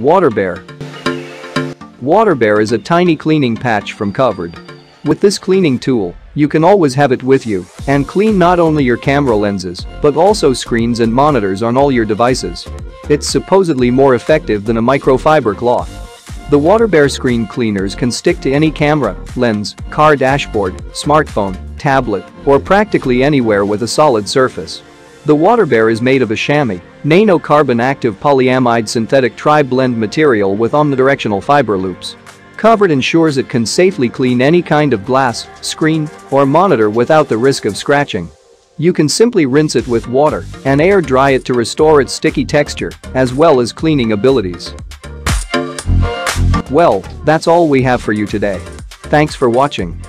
WaterBear WaterBear is a tiny cleaning patch from Kuvrd. With this cleaning tool, you can always have it with you and clean not only your camera lenses, but also screens and monitors on all your devices. It's supposedly more effective than a microfiber cloth. The WaterBear screen cleaners can stick to any camera, lens, car dashboard, smartphone, tablet, or practically anywhere with a solid surface. The WaterBear is made of a chamois, nano-carbon active polyamide synthetic tri-blend material with omnidirectional fiber loops. Kuvrd ensures it can safely clean any kind of glass, screen, or monitor without the risk of scratching. You can simply rinse it with water and air dry it to restore its sticky texture as well as cleaning abilities. Well, that's all we have for you today. Thanks for watching.